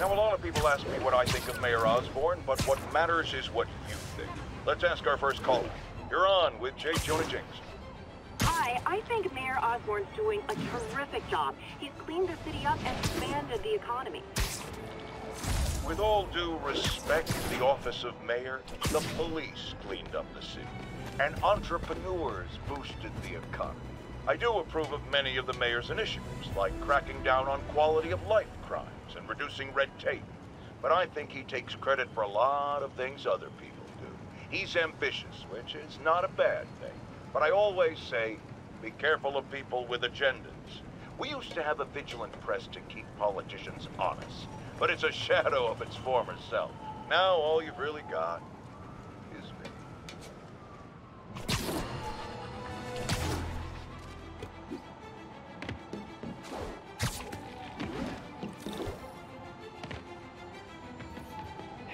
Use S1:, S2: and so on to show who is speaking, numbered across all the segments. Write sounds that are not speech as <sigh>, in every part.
S1: Now, a lot of people ask me what I think of Mayor Osborn, but what matters is what you think. Let's ask our first caller. You're on with J. Jonah Jameson.
S2: Hi, I think Mayor Osborn's doing a terrific job. He's cleaned the city up and expanded the economy.
S1: With all due respect, to the office of mayor, the police cleaned up the city, and entrepreneurs boosted the economy. I do approve of many of the mayor's initiatives, like cracking down on quality of life crimes and reducing red tape. But I think he takes credit for a lot of things other people do. He's ambitious, which is not a bad thing. But I always say, be careful of people with agendas. We used to have a vigilant press to keep politicians honest, but it's a shadow of its former self. Now all you've really got is me.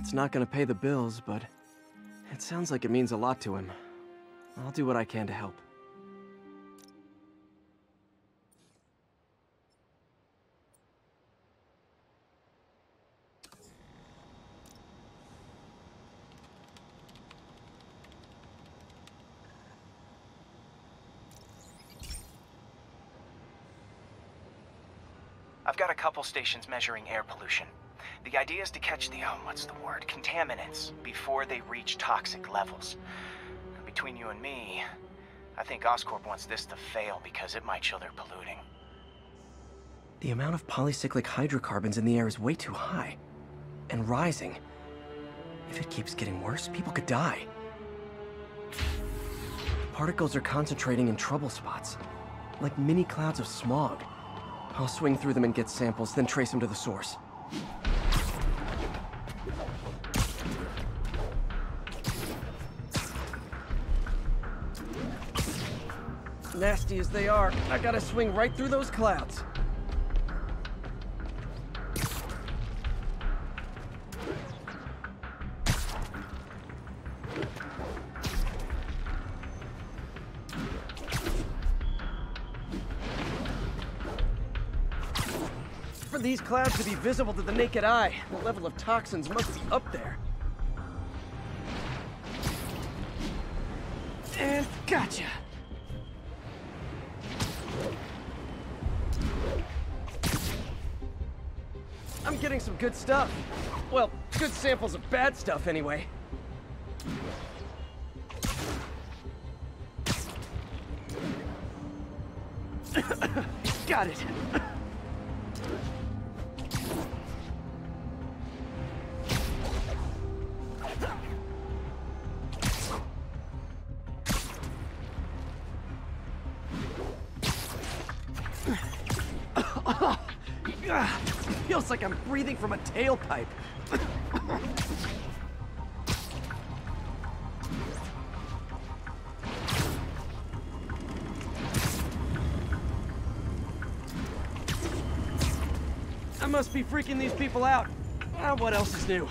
S3: It's not gonna pay the bills, but it sounds like it means a lot to him. I'll do what I can to help.
S4: I've got a couple stations measuring air pollution. The idea is to catch the, oh, what's the word, contaminants before they reach toxic levels. Between you and me, I think Oscorp wants this to fail because it might show they're polluting.
S3: The amount of polycyclic hydrocarbons in the air is way too high. And rising. If it keeps getting worse, people could die. Particles are concentrating in trouble spots, like mini clouds of smog. I'll swing through them and get samples, then trace them to the source. Nasty as they are, I gotta swing right through those clouds. For these clouds to be visible to the naked eye, the level of toxins must be up there. And gotcha! Getting some good stuff. Well, good samples of bad stuff anyway. <coughs> Got it. Feels like I'm breathing from a tailpipe. I must be freaking these people out. Ah, what else is new?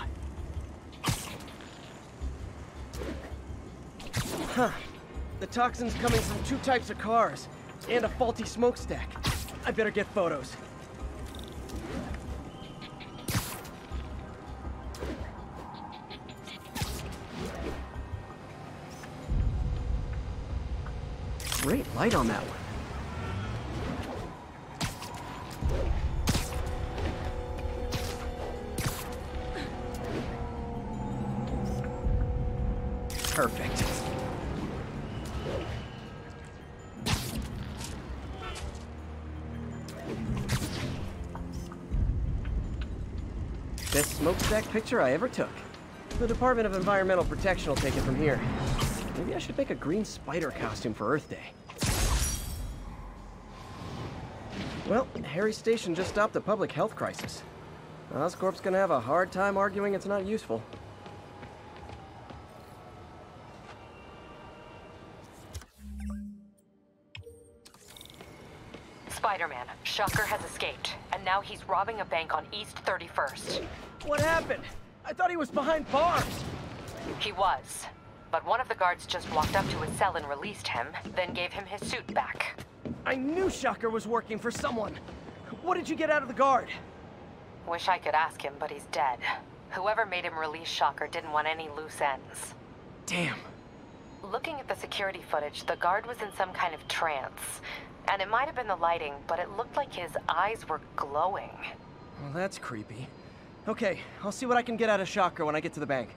S3: Huh. The toxin's coming from two types of cars, and a faulty smokestack. I better get photos. Great light on that one. Perfect. Best smokestack picture I ever took. The Department of Environmental Protection will take it from here. Maybe I should make a green spider costume for Earth Day. Harry Station just stopped a public health crisis. Oscorp's gonna have a hard time arguing it's not useful.
S5: Spider-Man, Shocker has escaped, and now he's robbing a bank on East 31st.
S3: What happened? I thought he was behind bars!
S5: He was. But one of the guards just walked up to his cell and released him, then gave him his suit back.
S3: I knew Shocker was working for someone. What did you get out of the guard?
S5: Wish I could ask him, but he's dead. Whoever made him release Shocker didn't want any loose ends.
S3: Damn.
S5: Looking at the security footage, the guard was in some kind of trance. And it might have been the lighting, but it looked like his eyes were glowing.
S3: Well, that's creepy. Okay, I'll see what I can get out of Shocker when I get to the bank.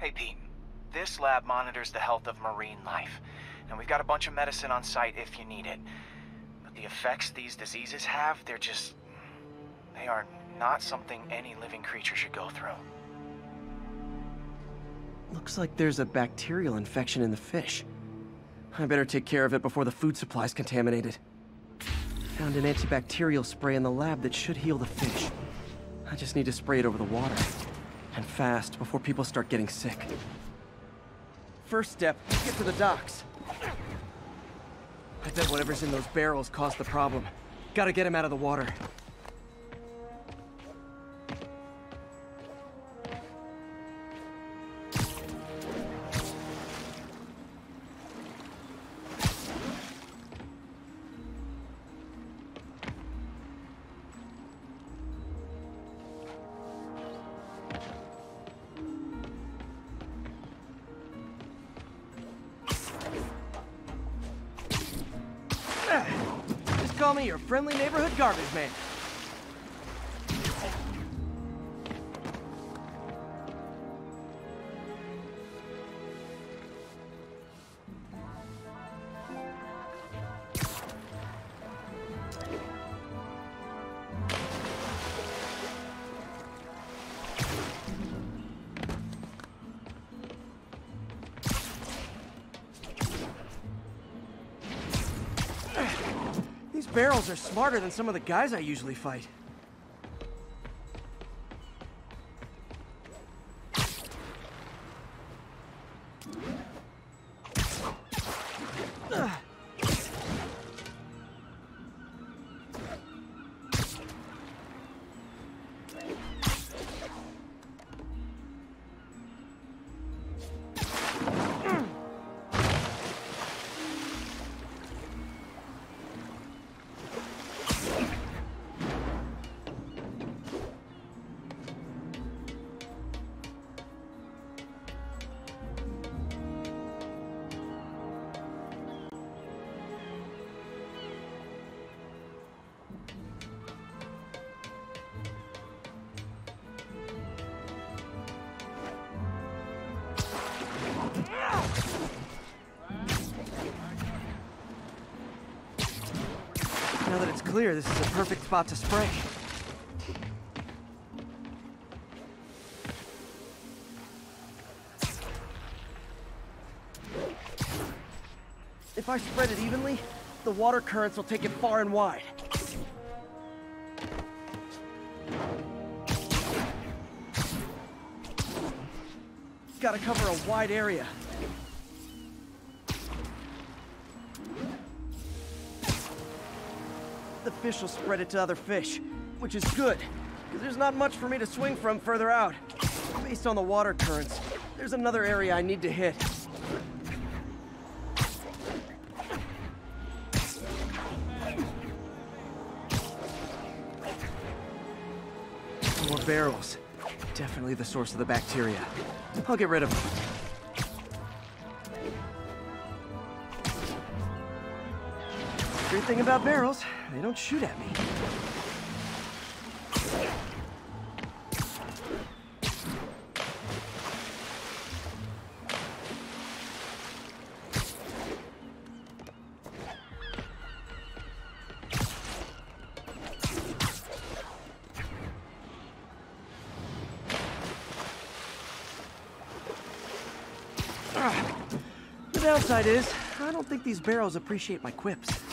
S4: Hey, Pete. This lab monitors the health of marine life, and we've got a bunch of medicine on site if you need it. But the effects these diseases have, they're just. They are not something any living creature should go through.
S3: Looks like there's a bacterial infection in the fish. I better take care of it before the food supply's contaminated. Found an antibacterial spray in the lab that should heal the fish. I just need to spray it over the water. And fast, before people start getting sick. First step, get to the docks. I bet whatever's in those barrels caused the problem. Gotta get him out of the water. Barrels are smarter than some of the guys I usually fight. Spot to spray. If I spread it evenly, the water currents will take it far and wide. Gotta cover a wide area. Fish will spread it to other fish, which is good, because there's not much for me to swing from further out. Based on the water currents, there's another area I need to hit. More barrels. Definitely the source of the bacteria. I'll get rid of them. Great thing about barrels, they don't shoot at me. Ah, The downside is, I don't think these barrels appreciate my quips.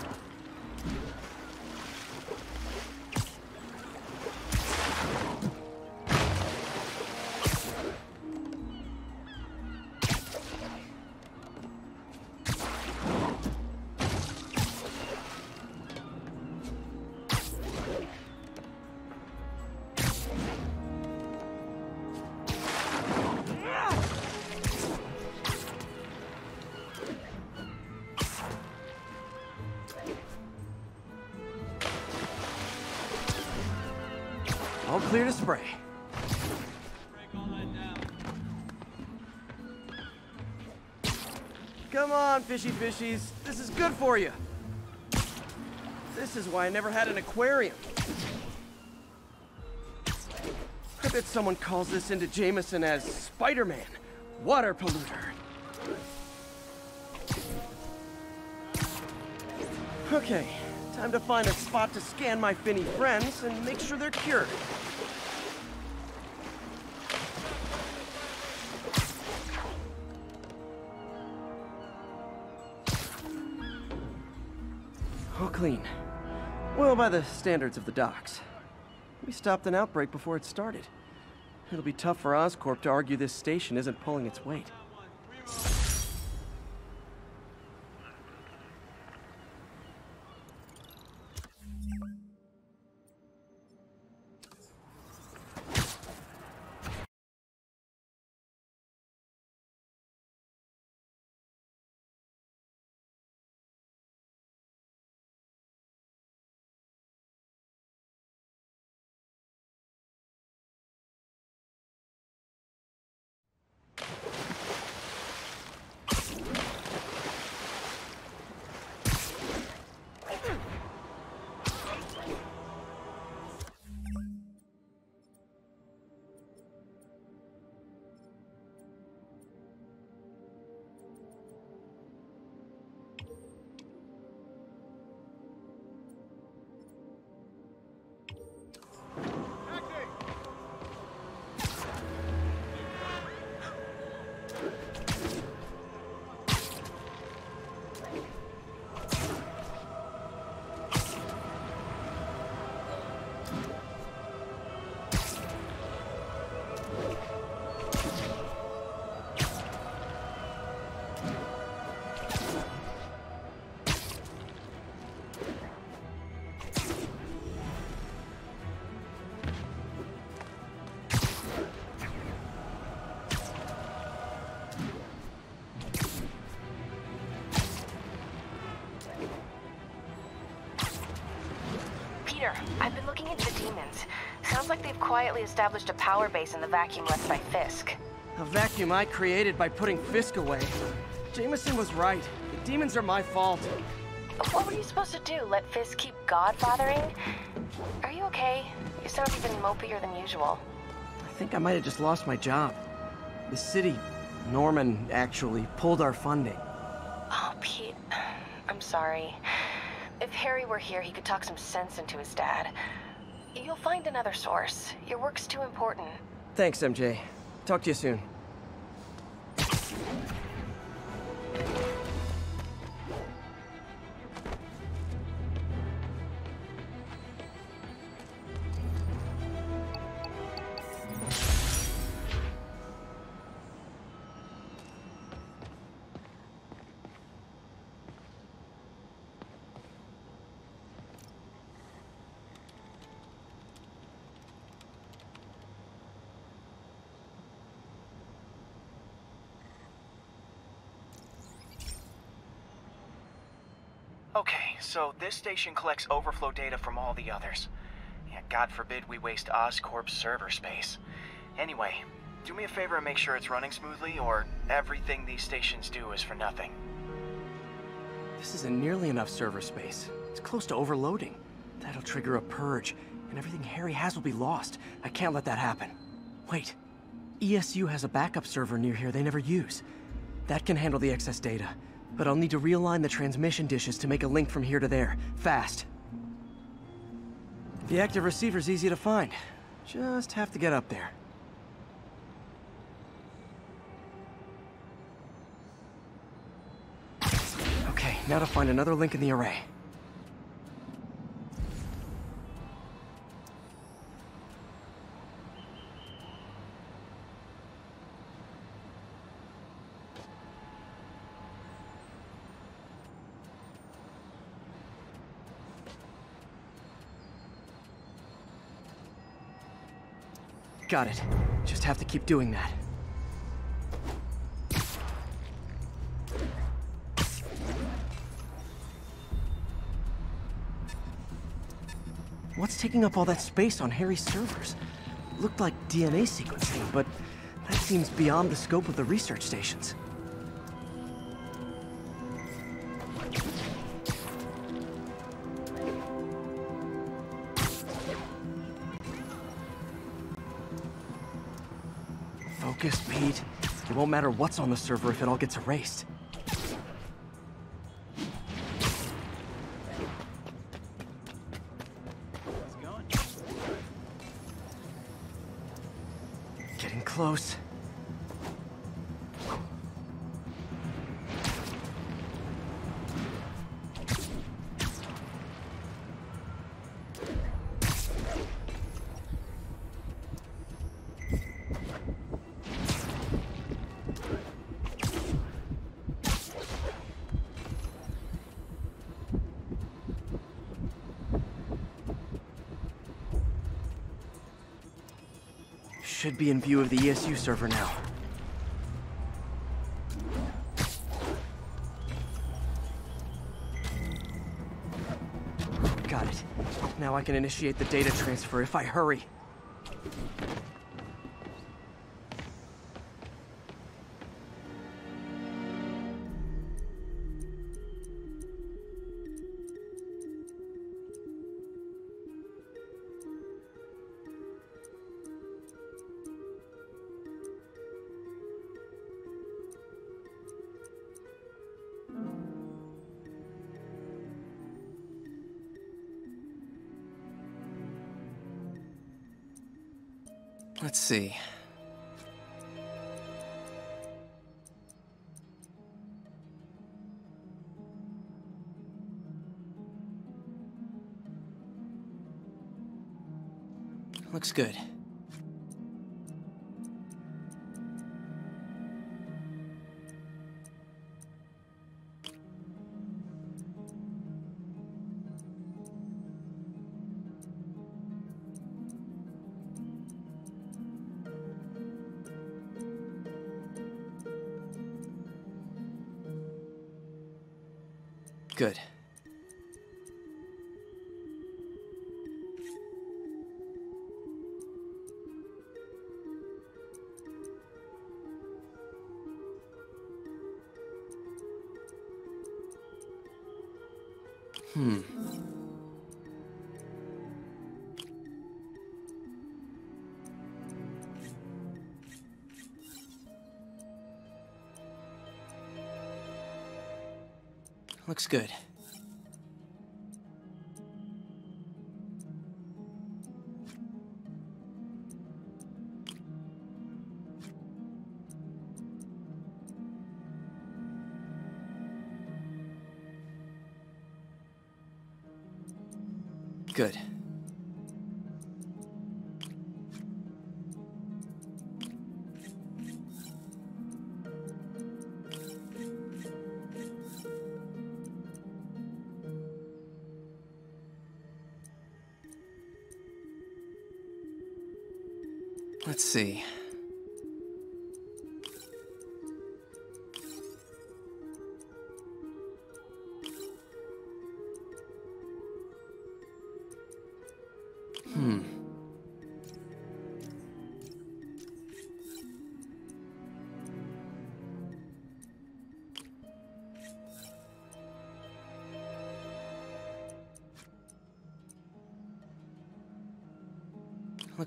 S3: Fishy fishies. This is good for you. This is why I never had an aquarium. I bet someone calls this into Jameson as Spider-Man, water polluter. Okay, time to find a spot to scan my finny friends and make sure they're cured. Clean. Well, by the standards of the docks. We stopped an outbreak before it started. It'll be tough for Oscorp to argue this station isn't pulling its weight.
S5: I've been looking into the demons. Sounds like they've quietly established a power base in the vacuum left by Fisk.
S3: A vacuum I created by putting Fisk away. Jameson was right. The demons are my fault.
S5: What were you supposed to do? Let Fisk keep godfathering? Are you okay? You sound even mopier than usual.
S3: I think I might have just lost my job. The city, Norman, actually, pulled our funding.
S5: Oh, Pete. I'm sorry. If Harry were here, he could talk some sense into his dad. You'll find another source. Your work's too important.
S3: Thanks, MJ. Talk to you soon.
S4: So this station collects overflow data from all the others. Yeah, God forbid we waste Oscorp's server space. Anyway, do me a favor and make sure it's running smoothly, or everything these stations do is for nothing.
S3: This isn't nearly enough server space. It's close to overloading. That'll trigger a purge, and everything Harry has will be lost. I can't let that happen. Wait. ESU has a backup server near here they never use. That can handle the excess data, but I'll need to realign the transmission dishes to make a link from here to there, fast. The active receiver's easy to find. Just have to get up there. Okay, now to find another link in the array. Got it. Just have to keep doing that. What's taking up all that space on Harry's servers? Looked like DNA sequencing, but that seems beyond the scope of the research stations. Focus, Pete. It won't matter what's on the server if it all gets erased. Getting close. Be in view of the ESU server now. Got it. Now I can initiate the data transfer if I hurry. Good. Looks good.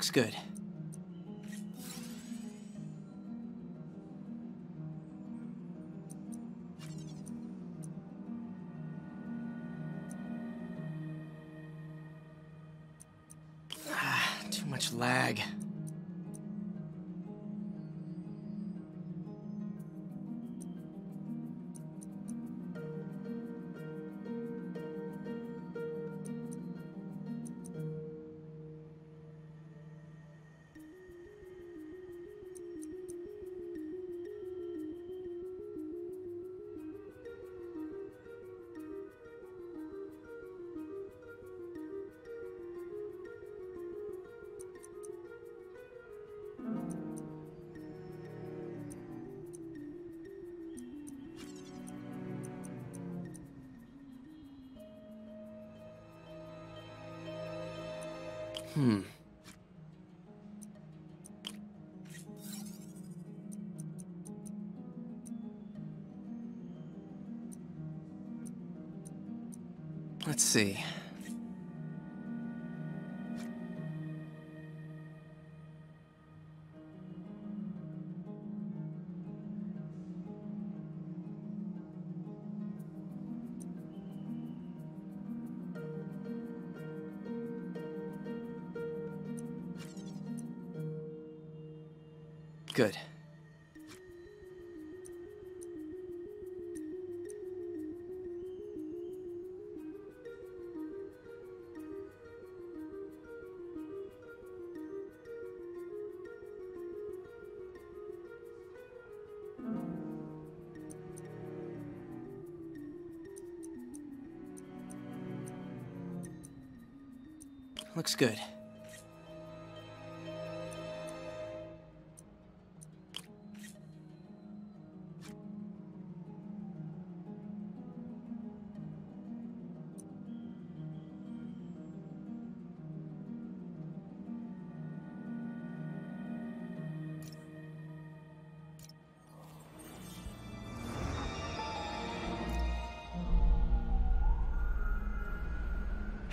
S3: Looks good. Hmm. Let's see. Looks good.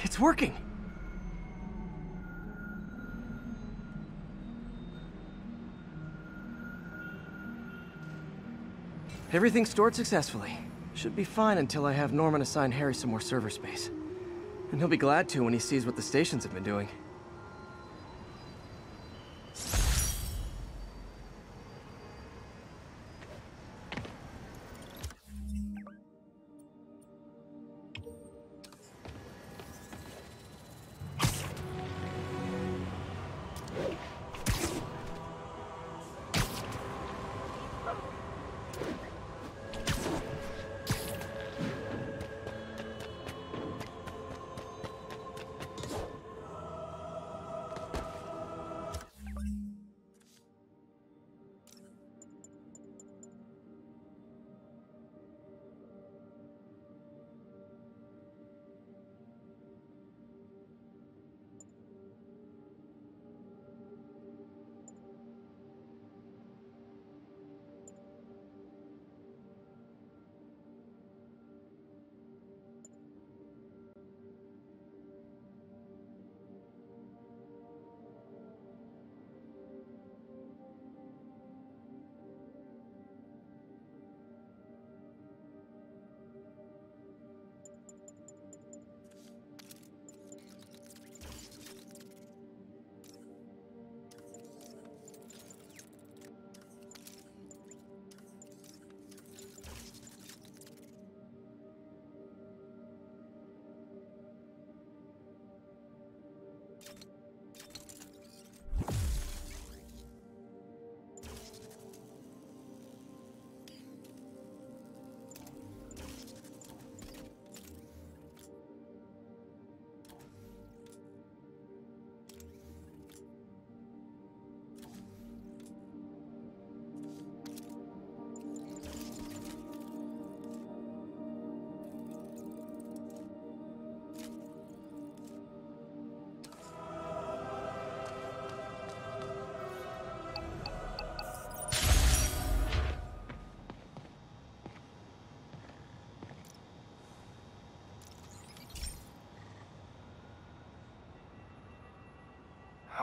S3: It's working! Everything's stored successfully. Should be fine until I have Norman assign Harry some more server space. And he'll be glad to when he sees what the stations have been doing.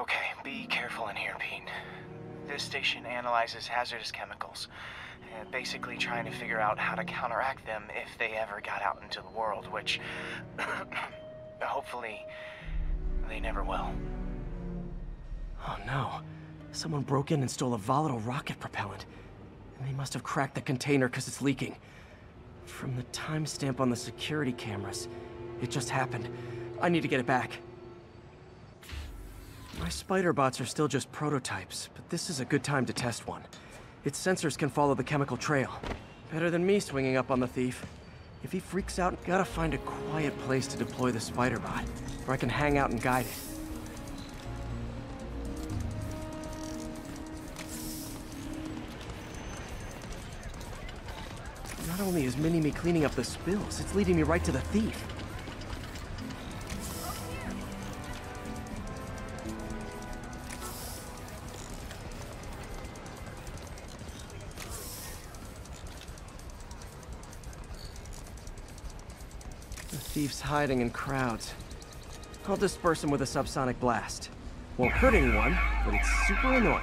S4: Okay, be careful in here, Pete. This station analyzes hazardous chemicals, uh, basically trying to figure out how to counteract them if they ever got out into the world, which <coughs> hopefully they never will.
S3: Oh no. Someone broke in and stole a volatile rocket propellant. And they must have cracked the container because it's leaking. From the timestamp on the security cameras, it just happened. I need to get it back. My spider bots are still just prototypes, but this is a good time to test one. Its sensors can follow the chemical trail. Better than me swinging up on the thief. If he freaks out, gotta find a quiet place to deploy the spider bot, where I can hang out and guide it. Not only is Mini-Me cleaning up the spills, it's leading me right to the thief. Thief's hiding in crowds. I'll disperse them with a subsonic blast. Won't hurt anyone, but it's super annoying.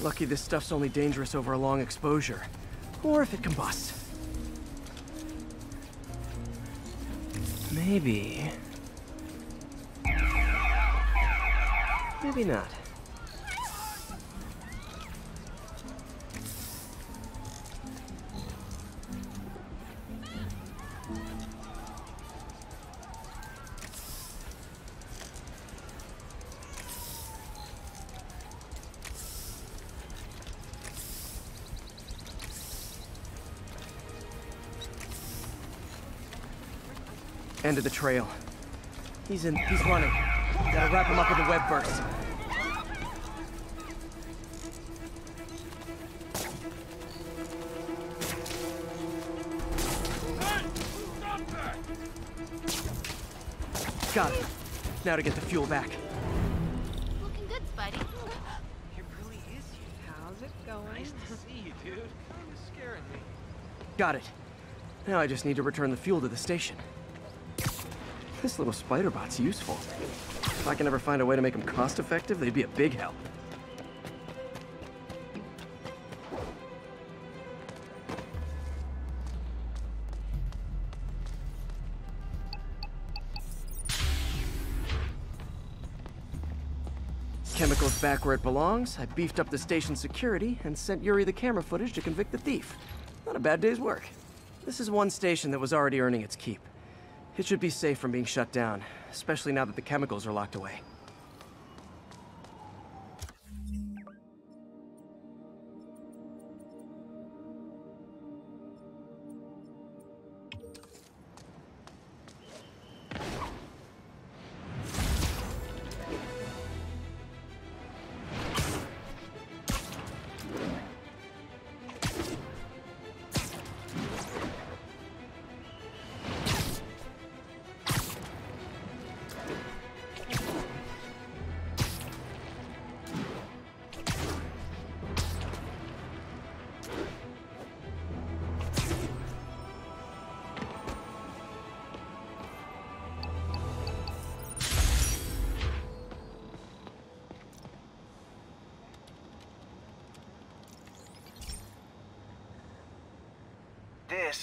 S3: Lucky this stuff's only dangerous over a long exposure. Or if it combusts. Maybe... Maybe not. End of the trail. He's in. He's running. Gotta wrap him up with a web burst. Got it. Now to get the fuel back.
S6: Looking good, Spidey.
S7: It really is you.
S6: How's it going?
S7: Nice to see you, dude. You're scaring me.
S3: Got it. Now I just need to return the fuel to the station. This little spider bot's useful. If I can ever find a way to make them cost-effective, they'd be a big help. Chemicals back where it belongs. I beefed up the station security and sent Yuri the camera footage to convict the thief. Not a bad day's work. This is one station that was already earning its keep. It should be safe from being shut down, especially now that the chemicals are locked away.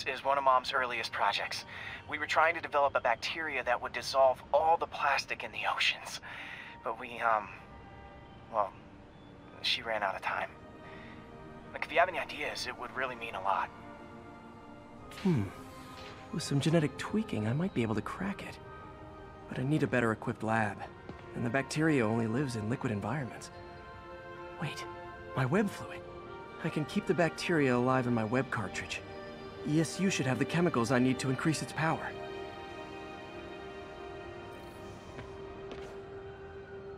S4: Is one of Mom's earliest projects. We were trying to develop a bacteria that would dissolve all the plastic in the oceans. But we, um, well, she ran out of time. Like, if you have any ideas, it would really mean a lot.
S3: Hmm. With some genetic tweaking, I might be able to crack it. But I need a better equipped lab. And the bacteria only lives in liquid environments. Wait, my web fluid. I can keep the bacteria alive in my web cartridge. ESU should have the chemicals I need to increase its power.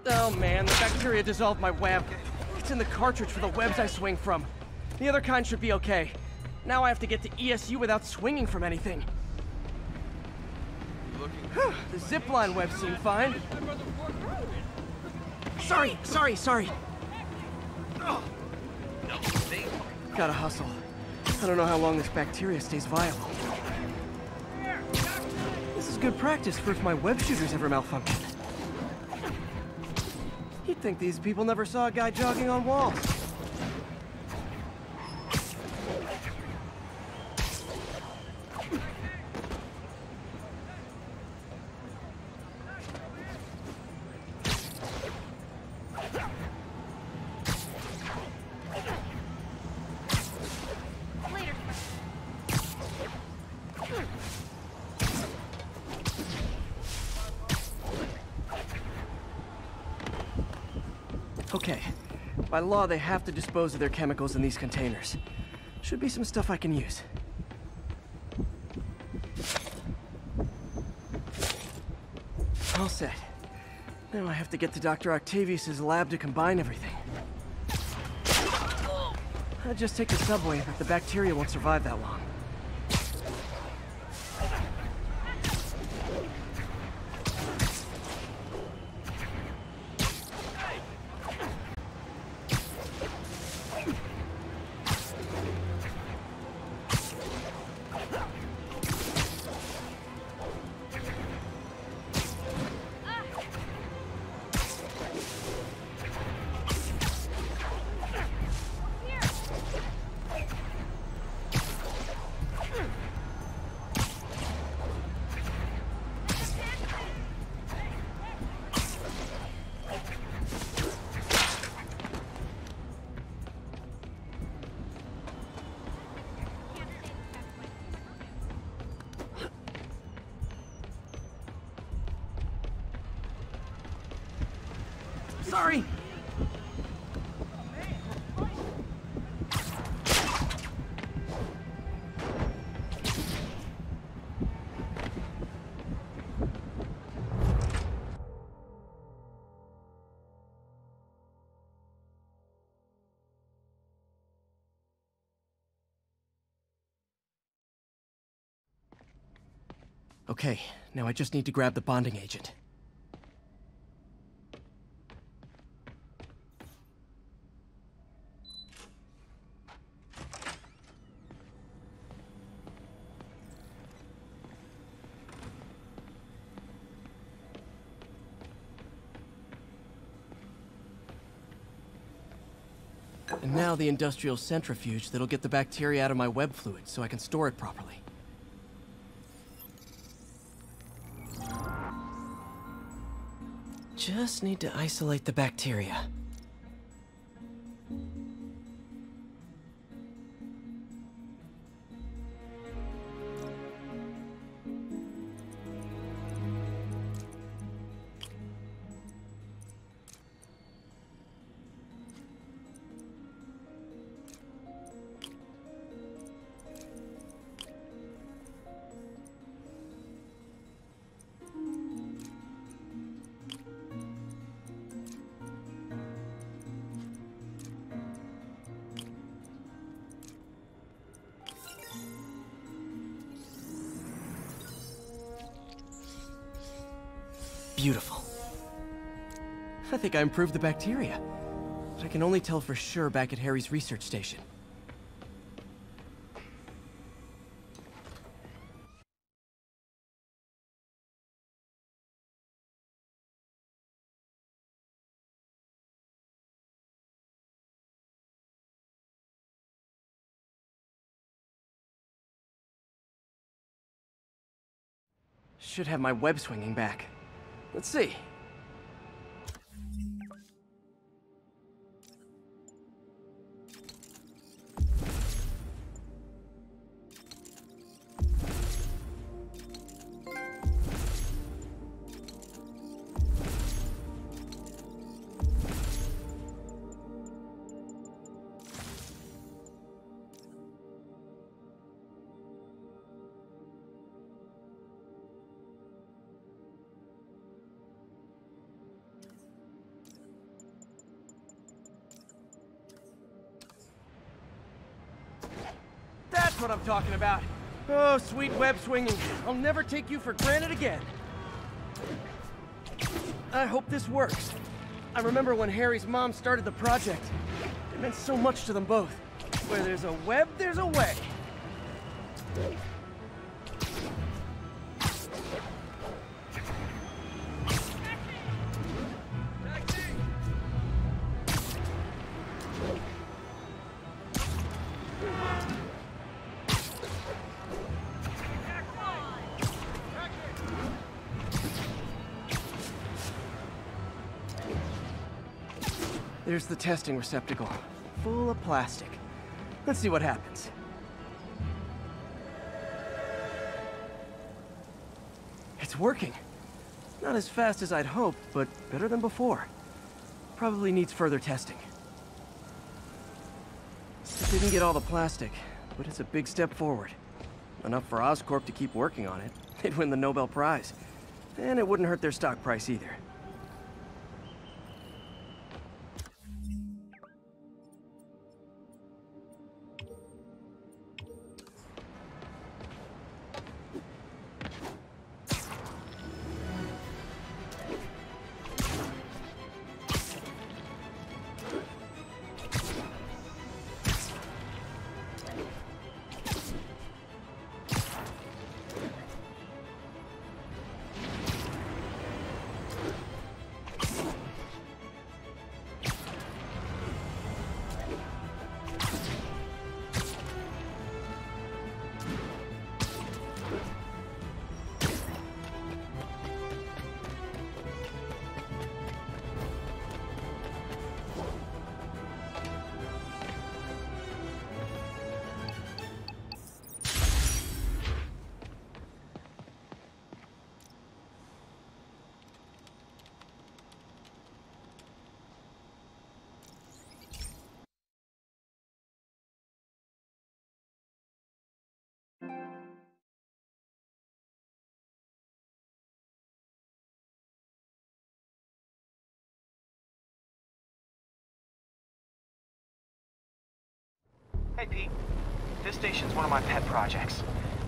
S3: Oh man, the bacteria dissolved my web. It's in the cartridge for the webs I swing from. The other kind should be okay. Now I have to get to ESU without swinging from anything. <sighs> the zipline web seemed fine. Sorry, sorry, sorry. Gotta hustle. I don't know how long this bacteria stays viable. This is good practice for if my web shooters ever malfunction. You'd think these people never saw a guy jogging on walls. By law, they have to dispose of their chemicals in these containers. Should be some stuff I can use. All set. Now I have to get to Dr. Octavius's lab to combine everything. I'll just take the subway, but the bacteria won't survive that long. Sorry! Okay, now I just need to grab the bonding agent. And now the industrial centrifuge that'll get the bacteria out of my web fluid so I can store it properly. Just need to isolate the bacteria. Beautiful. I think I improved the bacteria. But I can only tell for sure back at Harry's research station. Should have my web swinging back. Let's see. Sweet web swinging. I'll never take you for granted again. I hope this works. I remember when Harry's mom started the project. It meant so much to them both. Where there's a web, there's a way. There's the testing receptacle, full of plastic. Let's see what happens. It's working. Not as fast as I'd hoped, but better than before. Probably needs further testing. It didn't get all the plastic, but it's a big step forward. Enough for Oscorp to keep working on it. <laughs> They'd win the Nobel Prize. And it wouldn't hurt their stock price either.
S4: Station's one of my pet projects.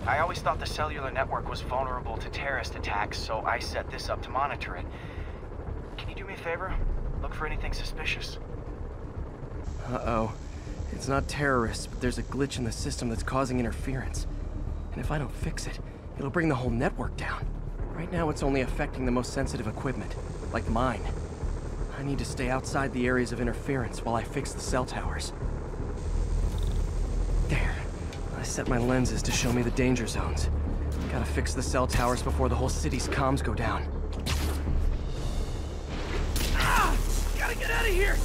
S4: I always thought the cellular network was vulnerable to terrorist attacks, so I set this up to monitor it. Can you do me a favor? Look for anything suspicious.
S3: Uh-oh. It's not terrorists, but there's a glitch in the system that's causing interference. And if I don't fix it, it'll bring the whole network down. Right now, it's only affecting the most sensitive equipment, like mine. I need to stay outside the areas of interference while I fix the cell towers. I set my lenses to show me the danger zones. Gotta fix the cell towers before the whole city's comms go down. Ah! Gotta get out of here!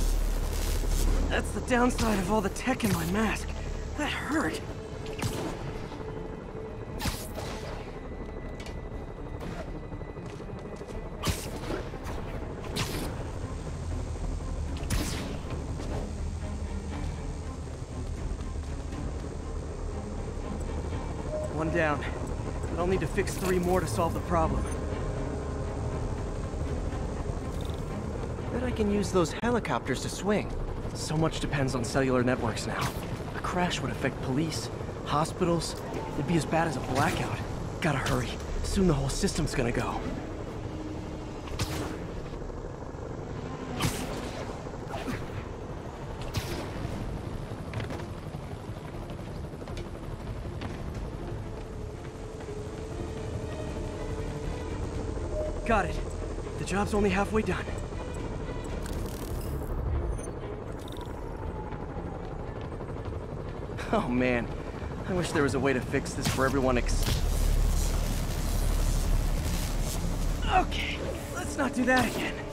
S3: That's the downside of all the tech in my mask. That hurt. Fix three more to solve the problem. Bet I can use those helicopters to swing. So much depends on cellular networks now. A crash would affect police, hospitals. It'd be as bad as a blackout. Gotta hurry. Soon the whole system's gonna go. Got it. The job's only halfway done. Oh man, I wish there was a way to fix this for everyone ex- Okay, let's not do that again.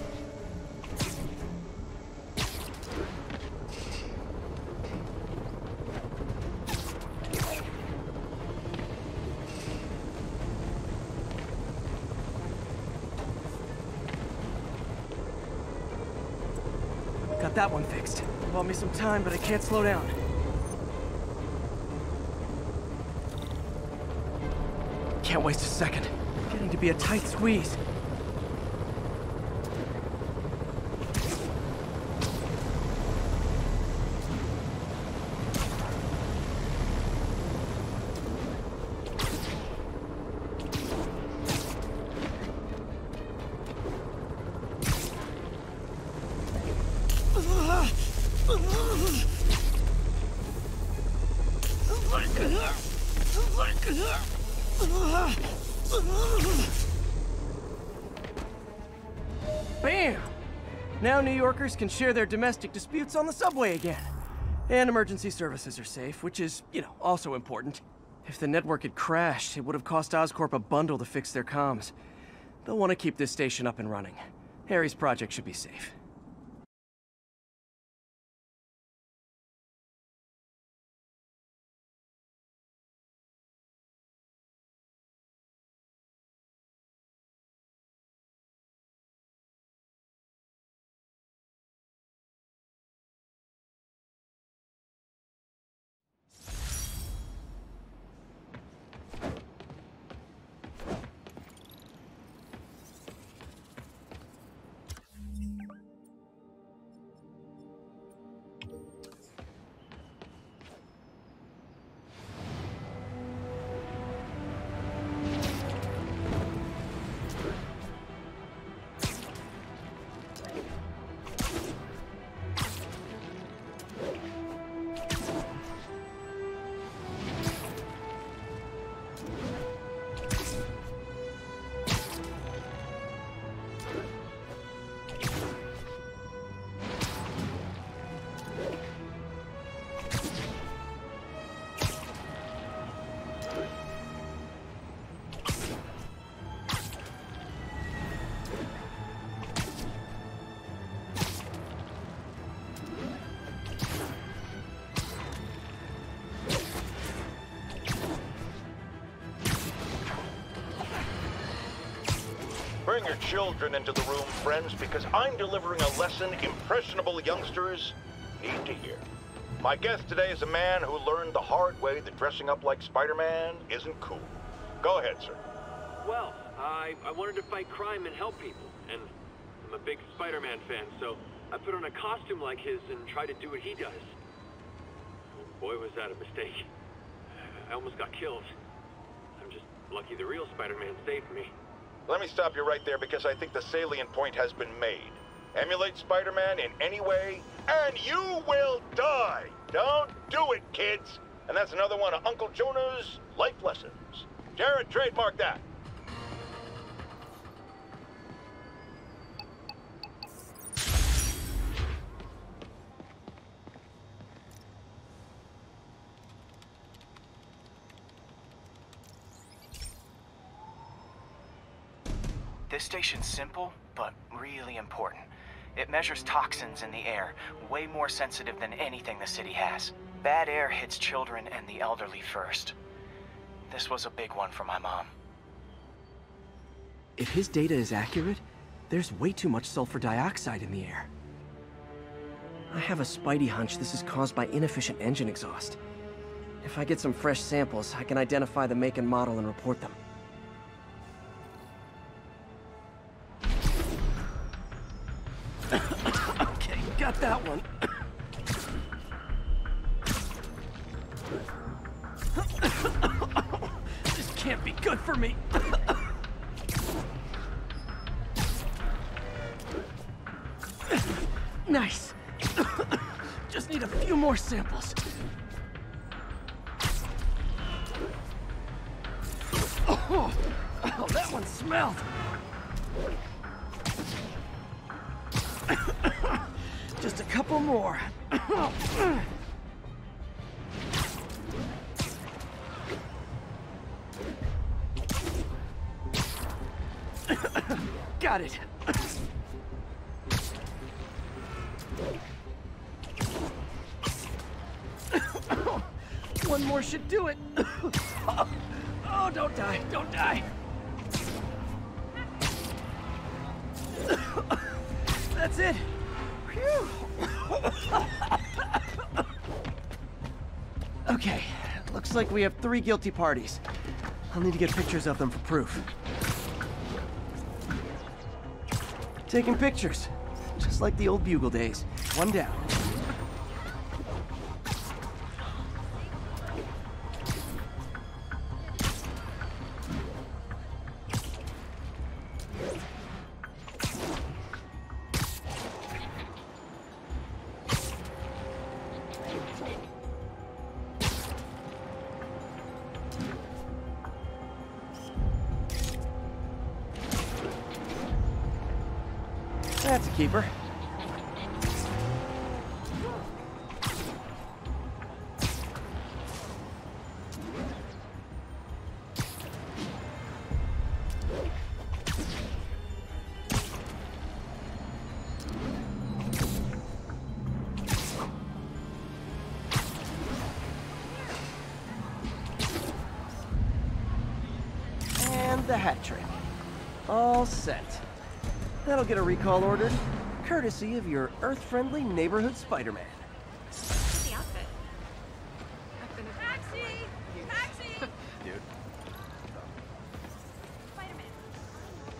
S3: Bought me some time, but I can't slow down. Can't waste a second. Getting to be a tight squeeze. Now New Yorkers can share their domestic disputes on the subway again. And emergency services are safe, which is, you know, also important. If the network had crashed, it would have cost Oscorp a bundle to fix their comms. They'll want to keep this station up and running. Harry's project should be safe.
S1: Bring your children into the room, friends, because I'm delivering a lesson impressionable youngsters need to hear. My guest today is a man who learned the hard way that dressing up like Spider-Man isn't cool. Go ahead, sir.
S8: Well, I, I wanted to fight crime and help people, and I'm a big Spider-Man fan, so I put on a costume like his and tried to do what he does. Boy, was that a mistake. I almost got killed. I'm just lucky the real Spider-Man saved me.
S1: Let me stop you right there because I think the salient point has been made. Emulate Spider-Man in any way, and you will die! Don't do it, kids! And that's another one of Uncle Jonah's life lessons. Jared, trademark that.
S4: This station's simple, but really important. It measures toxins in the air, way more sensitive than anything the city has. Bad air hits children and the elderly first. This was a big one for my mom.
S3: If his data is accurate, there's way too much sulfur dioxide in the air. I have a spidey hunch this is caused by inefficient engine exhaust. If I get some fresh samples, I can identify the make and model and report them. That one. this can't be good for me. nice. Just need a few more samples. Oh, oh that one smelled. Just a couple more. Got it. One more should do it. Oh, don't die, don't die. That's it. Okay, looks like we have three guilty parties. I'll need to get pictures of them for proof. Taking pictures, just like the old bugle days. One down. Get a recall ordered, courtesy of your Earth-friendly neighborhood Spider-Man.
S6: The outfit. I've been a taxi. Taxi. Spider-Man.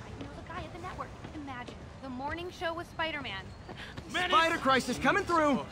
S6: I know the guy at the network. Imagine the morning show with Spider-Man.
S3: Spider Crisis coming through!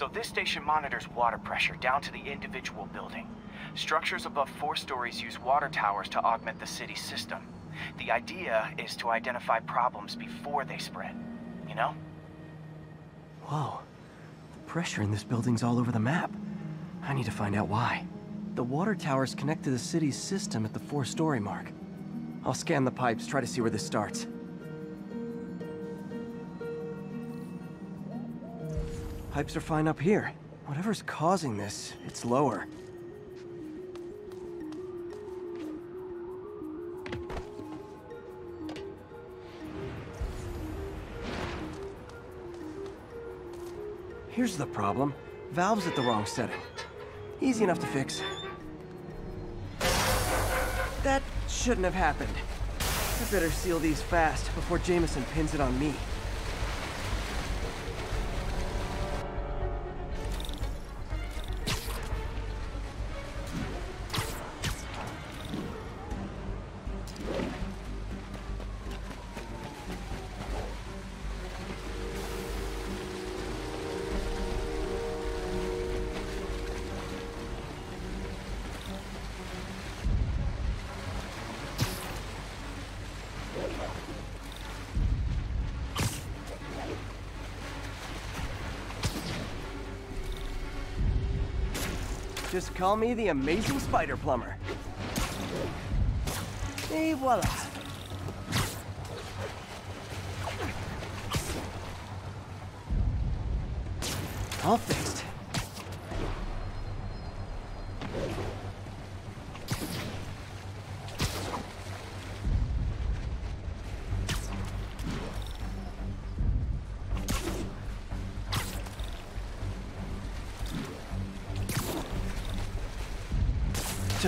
S4: So this station monitors water pressure down to the individual building. Structures above four stories use water towers to augment the city's system. The idea is to identify problems before they spread. You know?
S3: Whoa. The pressure in this building's all over the map. I need to find out why. The water towers connect to the city's system at the four-story mark. I'll scan the pipes, try to see where this starts. Pipes are fine up here. Whatever's causing this, it's lower. Here's the problem. Valve's at the wrong setting. Easy enough to fix. That shouldn't have happened. I better seal these fast before Jameson pins it on me. Call me the amazing spider plumber. Et voila. All fixed.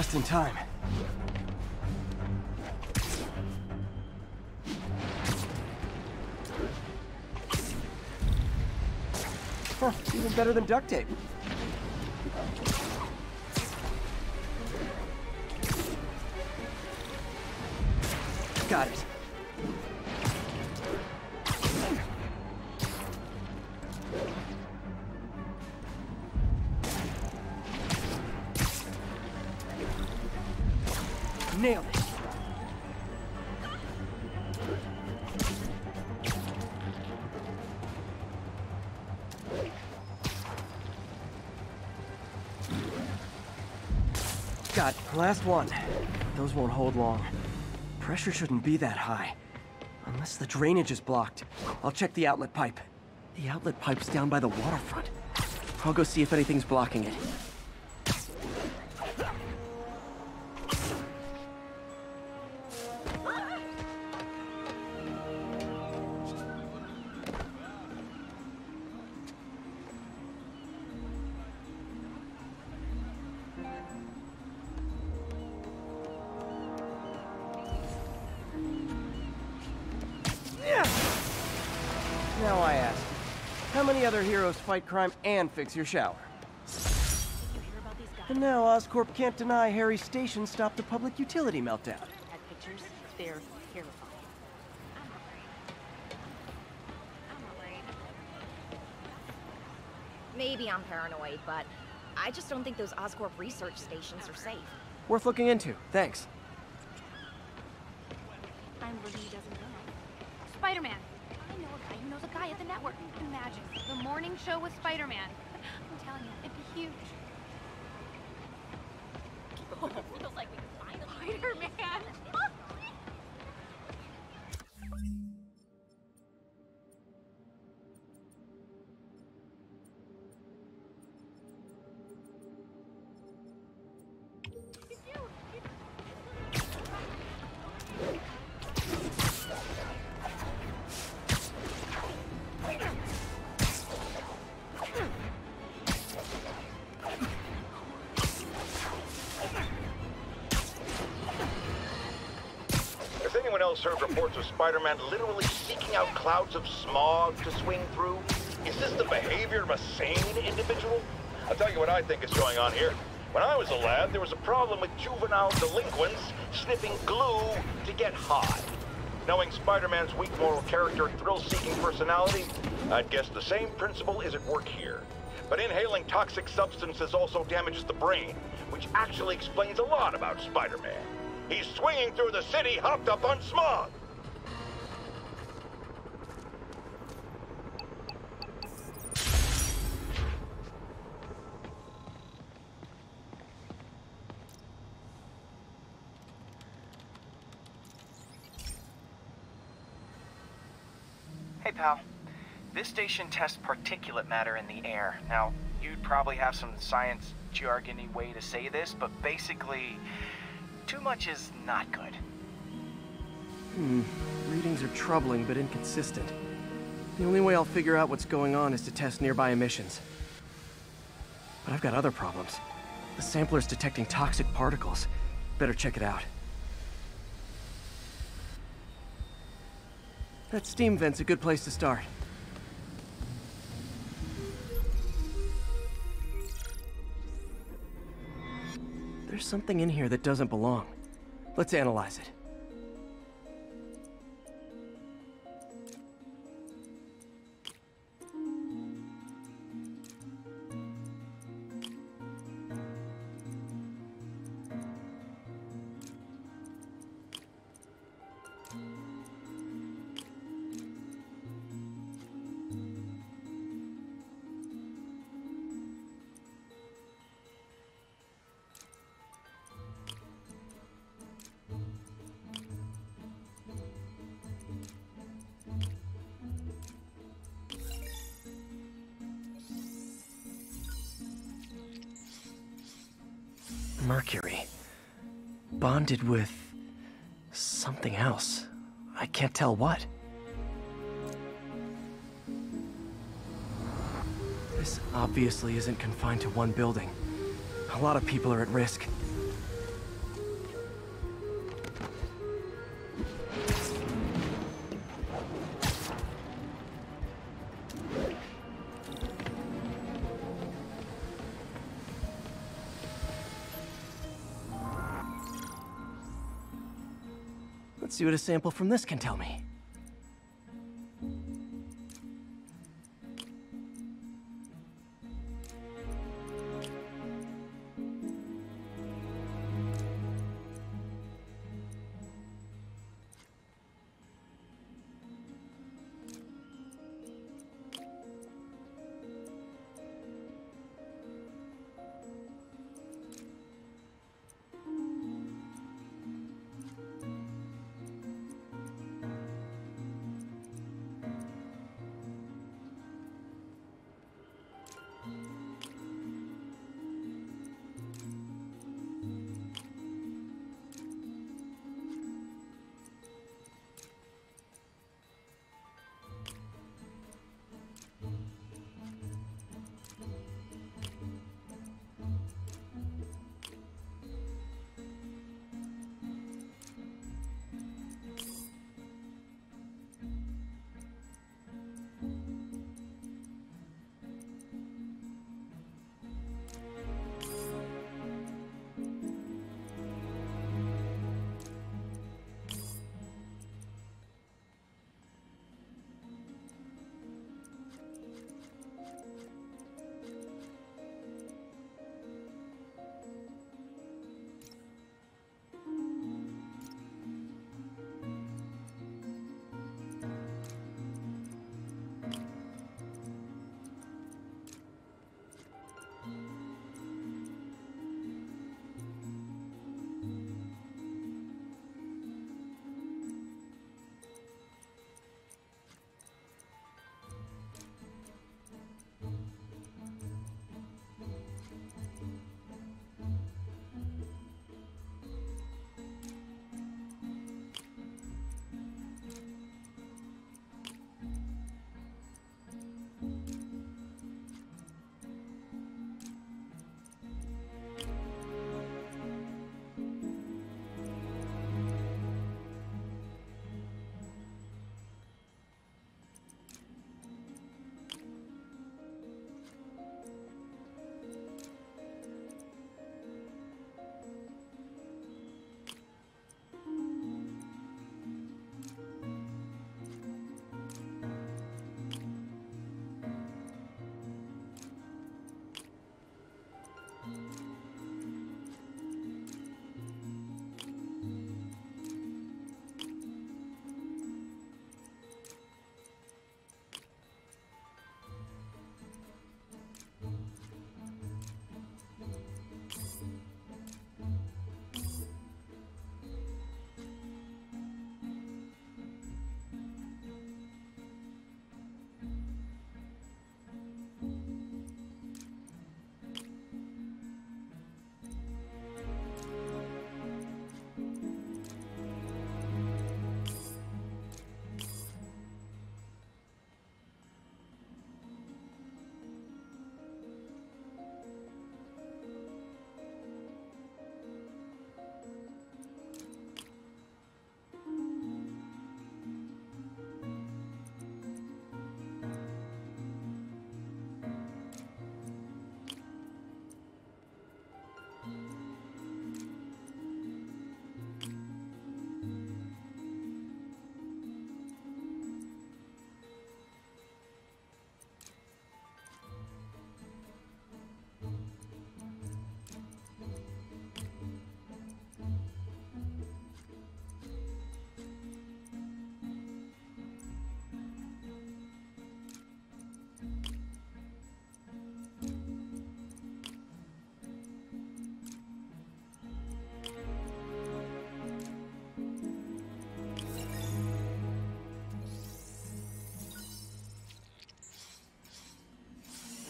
S3: Just in time. Huh, even better than duct tape. Last one. Those won't hold long. Pressure shouldn't be that high. Unless the drainage is blocked. I'll check the outlet pipe. The outlet pipe's down by the waterfront. I'll go see if anything's blocking it. Fight crime and fix your shower?
S6: You hear about these guys?
S3: And now Oscorp can't deny Harry's station stopped a public utility meltdown.
S6: Pictures. They're terrifying. I'm not worried.
S9: Maybe I'm paranoid, but I just don't think those Oscorp research stations are safe.
S3: Worth looking into. Thanks.
S6: I'm he doesn't go. Spider-Man. I know a guy who knows a guy at the network. Imagine the morning show with Spider-Man. I'm telling you, it'd be huge. <laughs> Feels like we finally. Spider-Man.
S1: Else heard reports of Spider-Man literally seeking out clouds of smog to swing through? Is this the behavior of a sane individual? I'll tell you what I think is going on here. When I was a lad, there was a problem with juvenile delinquents sniffing glue to get high. Knowing Spider-Man's weak moral character and thrill-seeking personality, I'd guess the same principle is at work here. But inhaling toxic substances also damages the brain, which actually explains a lot about Spider-Man. He's swinging through the city hopped up on smog.
S4: Hey, pal. This station tests particulate matter in the air. Now, you'd probably have some science jargony way to say this, but basically, too much is not good.
S3: Hmm. Readings are troubling but inconsistent. The only way I'll figure out what's going on is to test nearby emissions. But I've got other problems. The sampler's detecting toxic particles. Better check it out. That steam vent's a good place to start. There's something in here that doesn't belong. Let's analyze it. With... something else. I can't tell what. This obviously isn't confined to one building. A lot of people are at risk. What a sample from this can tell me.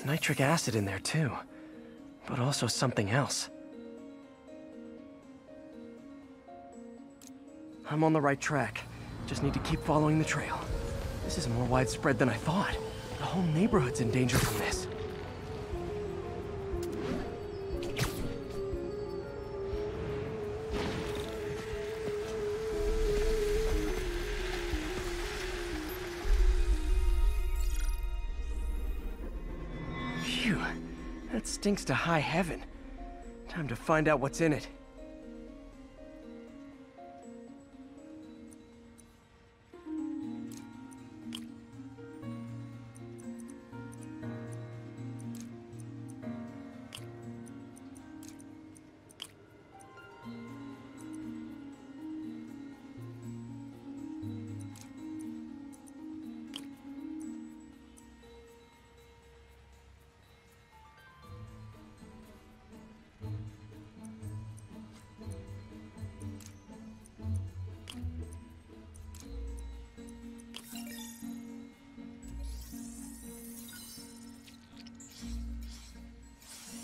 S3: Nitric acid in there too, but also something else. I'm on the right track. Just need to keep following the trail. This is more widespread than I thought. The whole neighborhood's in danger from this. Stinks to high heaven. Time to find out what's in it.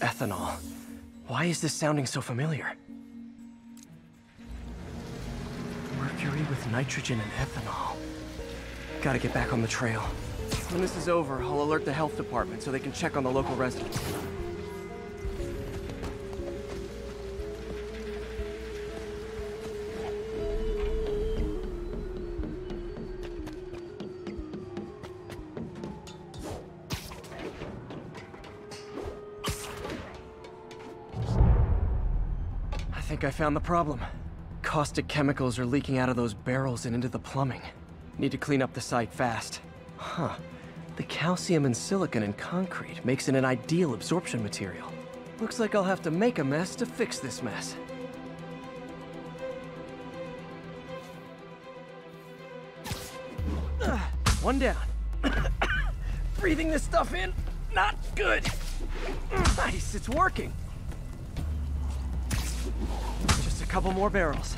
S3: Ethanol. Why is this sounding so familiar? Mercury with nitrogen and ethanol. Gotta get back on the trail. When this is over, I'll alert the health department so they can check on the local residents. Found the problem. Caustic chemicals are leaking out of those barrels and into the plumbing. Need to clean up the site fast. Huh. The calcium and silicon in concrete makes it an ideal absorption material. Looks like I'll have to make a mess to fix this mess. <coughs> One down. <coughs> Breathing this stuff in, not good. <coughs> Nice, it's working. Couple more barrels.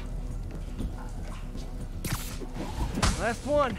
S3: Last one.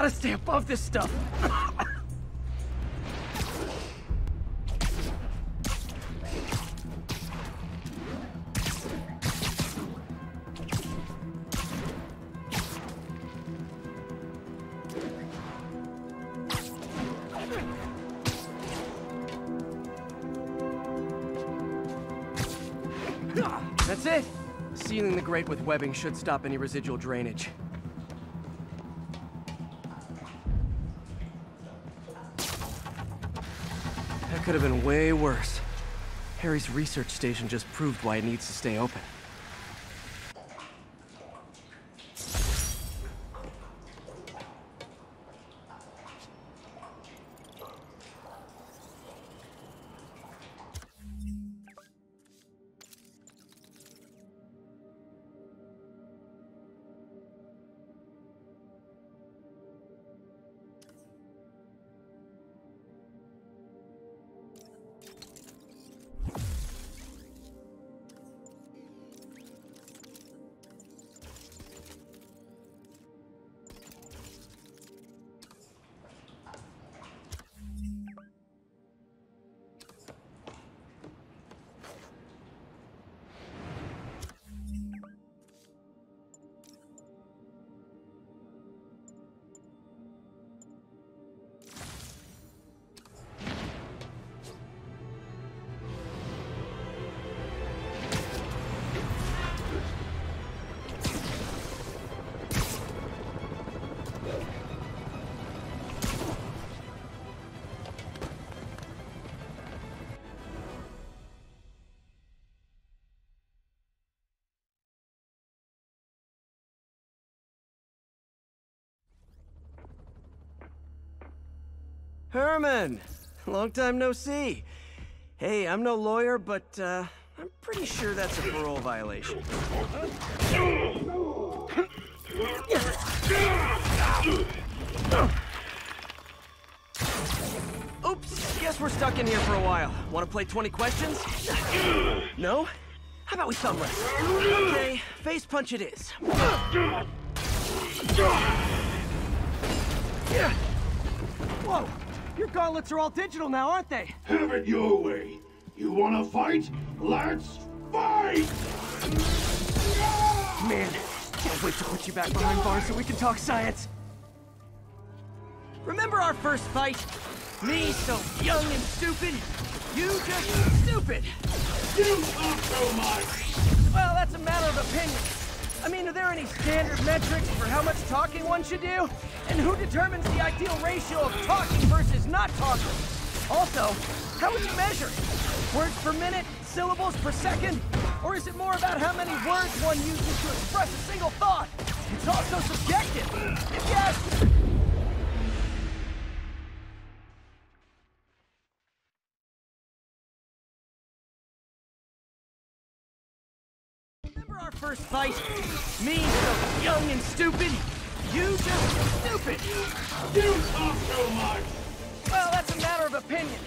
S3: Gotta stay above this stuff. That's it. Sealing the grate with webbing should stop any residual drainage. Could have been way worse. Harry's research station just proved why it needs to stay open. Herman! Long time no see. Hey, I'm no lawyer, but uh, I'm pretty sure that's a parole violation. Oops, guess we're stuck in here for a while. Want to play 20 questions? No? How about we thumb wrestle? Okay, face punch it is. Whoa! Your gauntlets are all digital now, aren't they?
S10: Have it your way. You wanna fight? Let's fight!
S3: Man, can't wait to put you back behind bars so we can talk science. Remember our first fight? Me so young and stupid, you just stupid.
S10: You talk so much!
S3: Well, that's a matter of opinion. I mean, are there any standard metrics for how much talking one should do? And who determines the ideal ratio of talking versus not talking? Also, how would you measure? Words per minute? Syllables per second? Or is it more about how many words one uses to express a single thought? It's also subjective. If first? Me so young and stupid, you just stupid.
S10: You talk so much!
S3: Well, that's a matter of opinion.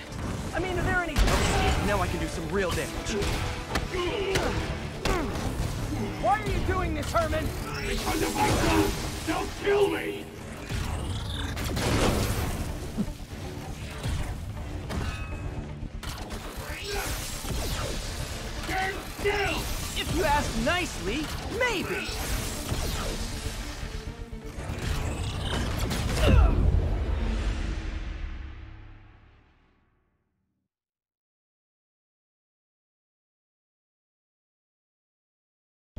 S3: I mean, are there any... Now I can do some real damage. Why are you doing this, Herman?
S10: Because if I don't, they'll kill me! Stand still!
S3: If you ask nicely, maybe.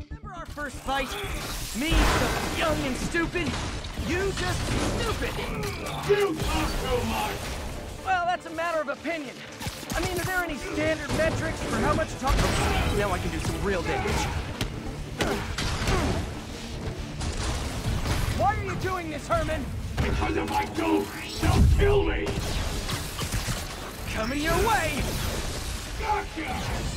S3: Remember our first fight? Me so young and stupid, you just stupid.
S10: You talk so much!
S3: Well, that's a matter of opinion. I mean, are there any standard metrics for how much talk... Now I can do some real damage. Why are you doing this, Herman?
S10: Because if I don't, they'll kill me!
S3: Coming your way!
S10: Gotcha!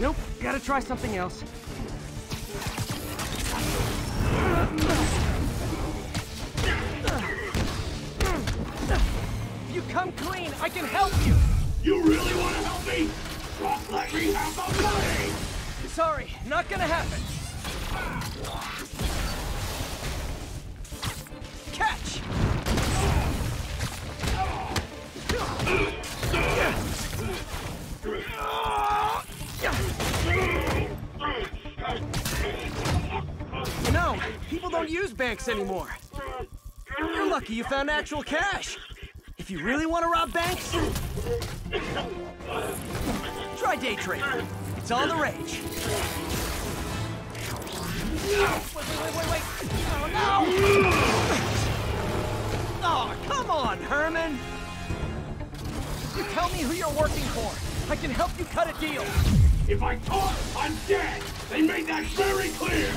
S3: Nope, gotta try something else. Come clean, I can help you!
S10: You really want to help me? Just let me have the money!
S3: Sorry, not gonna happen. Catch! You know, people don't use banks anymore. You're lucky you found actual cash. If you really want to rob banks, try day trading. It's all the rage. Wait, wait, wait, wait! Oh, no! Oh, come on, Herman! You tell me who you're working for. I can help you cut a deal.
S10: If I talk, I'm dead! They made that very clear!